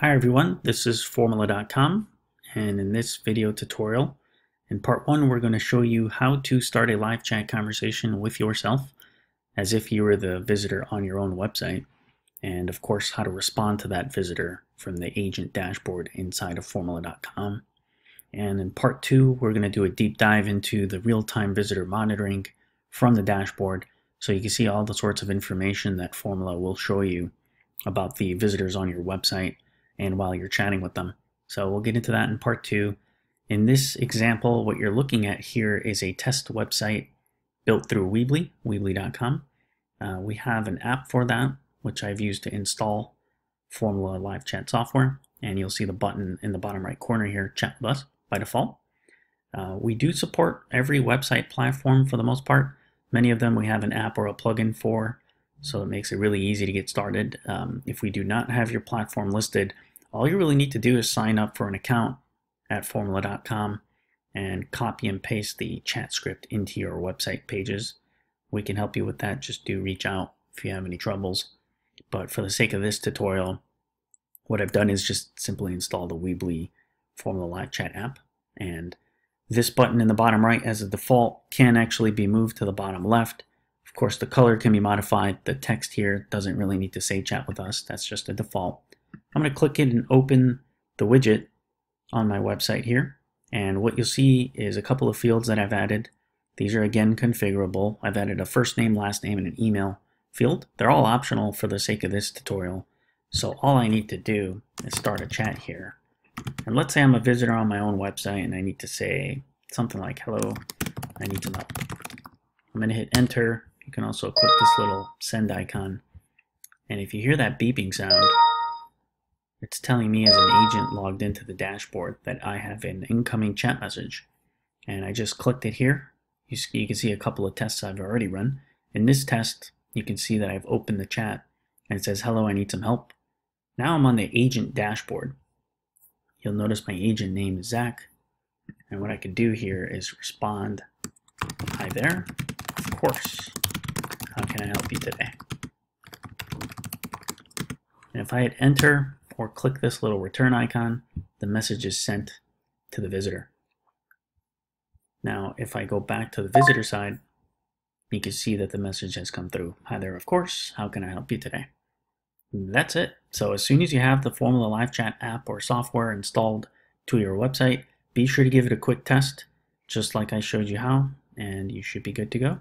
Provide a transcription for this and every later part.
Hi everyone, this is Formilla.com and in this video tutorial, in part one we're going to show you how to start a live chat conversation with yourself as if you were the visitor on your own website and of course how to respond to that visitor from the agent dashboard inside of Formilla.com. And in part two we're going to do a deep dive into the real-time visitor monitoring from the dashboard so you can see all the sorts of information that Formilla will show you about the visitors on your website and while you're chatting with them. So we'll get into that in part two. In this example, what you're looking at here is a test website built through Weebly, weebly.com. Uh, we have an app for that, which I've used to install Formilla Live Chat software. And you'll see the button in the bottom right corner here, Chat with Us, by default. Uh, we do support every website platform for the most part. Many of them we have an app or a plugin for, so it makes it really easy to get started. Um, if we do not have your platform listed, all you really need to do is sign up for an account at formilla.com and copy and paste the chat script into your website pages. We can help you with that. Just do reach out if you have any troubles. But for the sake of this tutorial, what I've done is just simply install the Weebly Formilla Live Chat app. And this button in the bottom right as a default can actually be moved to the bottom left. Of course, the color can be modified. The text here doesn't really need to say chat with us. That's just a default. I'm going to click it and open the widget on my website here. And what you'll see is a couple of fields that I've added. These are again configurable. I've added a first name, last name, and an email field. They're all optional for the sake of this tutorial. So all I need to do is start a chat here. And let's say I'm a visitor on my own website and I need to say something like, hello, I need some help. I'm going to hit enter. You can also click this little send icon. And if you hear that beeping sound, it's telling me as an agent logged into the dashboard that I have an incoming chat message. And I just clicked it here. You, you can see a couple of tests I've already run. In this test, you can see that I've opened the chat and it says, hello, I need some help. Now I'm on the agent dashboard. You'll notice my agent name is Zach. And what I can do here is respond, hi there, of course, how can I help you today? And if I hit enter, or click this little return icon, the message is sent to the visitor. Now, if I go back to the visitor side, you can see that the message has come through. Hi there, of course. How can I help you today? That's it. So as soon as you have the Formilla Live Chat app or software installed to your website, be sure to give it a quick test, just like I showed you how, and you should be good to go.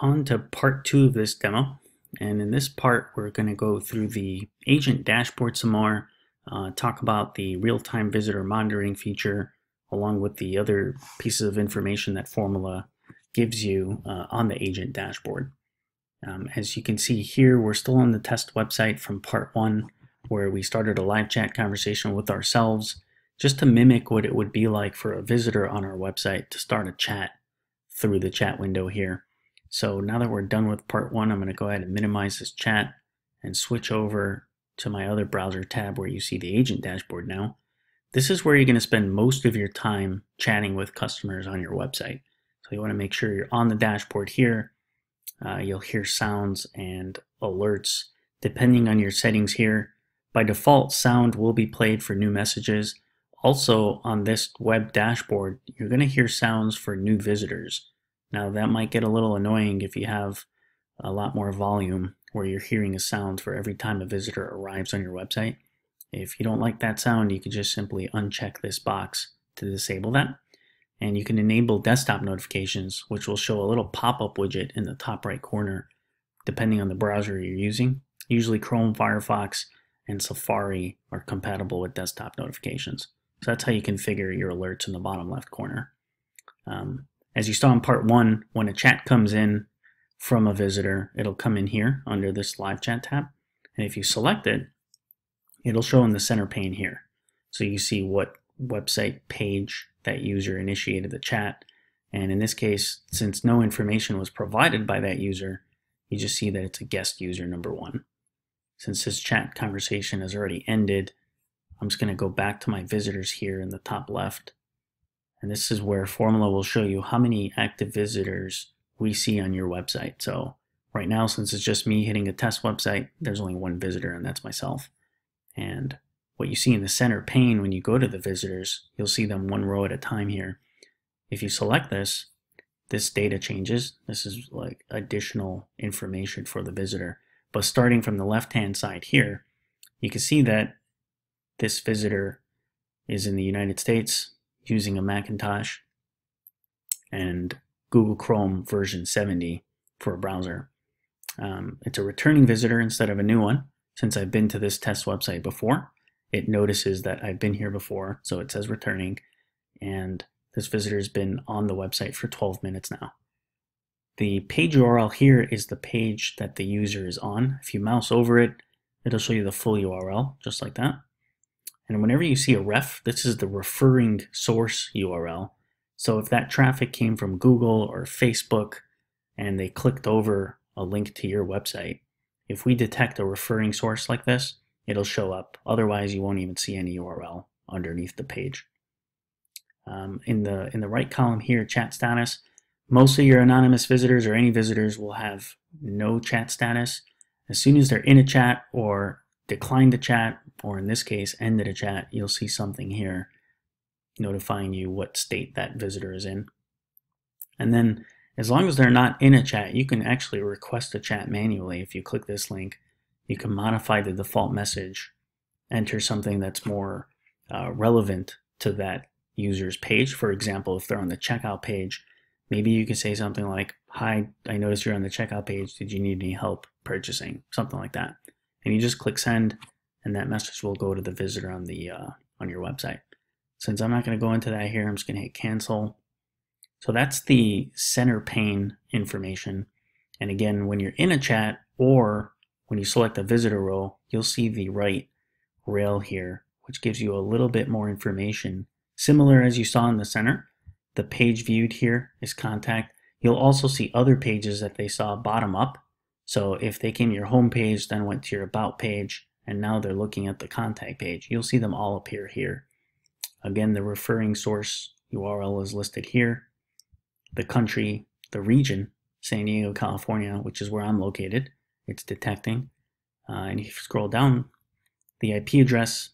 On to part two of this demo. And in this part, we're going to go through the agent dashboard some more, uh, talk about the real-time visitor monitoring feature, along with the other pieces of information that Formilla gives you uh, on the agent dashboard. Um, as you can see here, we're still on the test website from part one, where we started a live chat conversation with ourselves, just to mimic what it would be like for a visitor on our website to start a chat through the chat window here. So now that we're done with part one, I'm going to go ahead and minimize this chat and switch over to my other browser tab where you see the agent dashboard now. This is where you're going to spend most of your time chatting with customers on your website. So you want to make sure you're on the dashboard here. Uh, you'll hear sounds and alerts depending on your settings here. By default, sound will be played for new messages. Also on this web dashboard, you're going to hear sounds for new visitors. Now that might get a little annoying if you have a lot more volume where you're hearing a sound for every time a visitor arrives on your website. If you don't like that sound, you can just simply uncheck this box to disable that. And you can enable desktop notifications, which will show a little pop-up widget in the top right corner, depending on the browser you're using. Usually Chrome, Firefox, and Safari are compatible with desktop notifications. So that's how you configure your alerts in the bottom left corner. Um, as you saw in part one, when a chat comes in from a visitor, it'll come in here under this live chat tab. And if you select it, it'll show in the center pane here. So you see what website page that user initiated the chat. And in this case, since no information was provided by that user, you just see that it's a guest user number one. Since this chat conversation has already ended, I'm just going to go back to my visitors here in the top left and this is where Formilla will show you how many active visitors we see on your website. So Right now, since it's just me hitting a test website, there's only one visitor, and that's myself. And what you see in the center pane when you go to the visitors, you'll see them one row at a time here. If you select this, this data changes. This is like additional information for the visitor. But starting from the left-hand side here, you can see that this visitor is in the United States using a Macintosh and Google Chrome version 70 for a browser. Um, it's a returning visitor instead of a new one. Since I've been to this test website before, it notices that I've been here before, so it says returning, and this visitor has been on the website for 12 minutes now. The page URL here is the page that the user is on. If you mouse over it, it'll show you the full URL, just like that. And whenever you see a ref, this is the referring source URL. So if that traffic came from Google or Facebook and they clicked over a link to your website, if we detect a referring source like this, it'll show up. Otherwise, you won't even see any URL underneath the page. Um, in the in the right column here, chat status, most of your anonymous visitors or any visitors will have no chat status. As soon as they're in a chat or decline the chat, or in this case, ended a chat, you'll see something here notifying you what state that visitor is in. And then as long as they're not in a chat, you can actually request a chat manually. If you click this link, you can modify the default message, enter something that's more uh, relevant to that user's page. For example, if they're on the checkout page, maybe you can say something like, Hi, I noticed you're on the checkout page. Did you need any help purchasing? Something like that. And you just click send, and that message will go to the visitor on the uh, on your website. Since I'm not going to go into that here, I'm just going to hit cancel. So that's the center pane information. And again, when you're in a chat or when you select the visitor role, you'll see the right rail here, which gives you a little bit more information. Similar as you saw in the center, the page viewed here is contact. You'll also see other pages that they saw bottom up. So if they came to your home page, then went to your about page, and now they're looking at the contact page, you'll see them all appear here. Again, the referring source URL is listed here. The country, the region, San Diego, California, which is where I'm located, it's detecting. Uh, and if you scroll down, the IP address,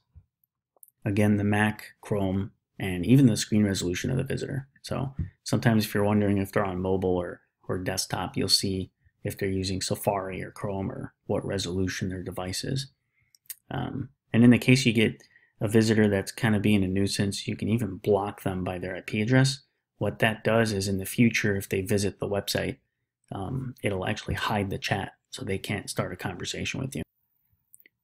again, the Mac, Chrome, and even the screen resolution of the visitor. So sometimes if you're wondering if they're on mobile or, or desktop, you'll see if they're using Safari or Chrome or what resolution their device is. Um, and in the case you get a visitor that's kind of being a nuisance, you can even block them by their IP address. What that does is in the future, if they visit the website, um, it'll actually hide the chat so they can't start a conversation with you.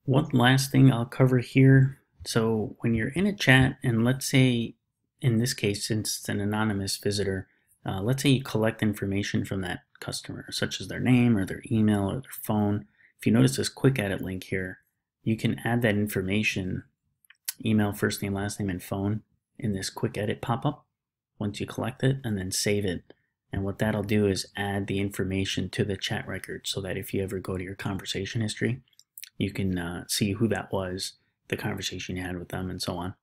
One last thing I'll cover here. So when you're in a chat, and let's say in this case, since it's an anonymous visitor, uh, let's say you collect information from that customer, such as their name or their email or their phone. If you notice this quick edit link here, you can add that information email, first name, last name, and phone in this quick edit pop-up once you collect it and then save it. And what that'll do is add the information to the chat record so that if you ever go to your conversation history, you can uh, see who that was, the conversation you had with them, and so on.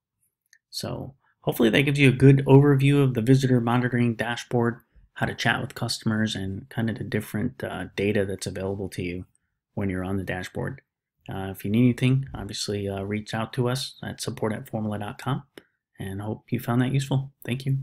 So hopefully that gives you a good overview of the visitor monitoring dashboard, how to chat with customers, and kind of the different uh, data that's available to you when you're on the dashboard. Uh, if you need anything, obviously uh, reach out to us at support at formilla.com and hope you found that useful. Thank you.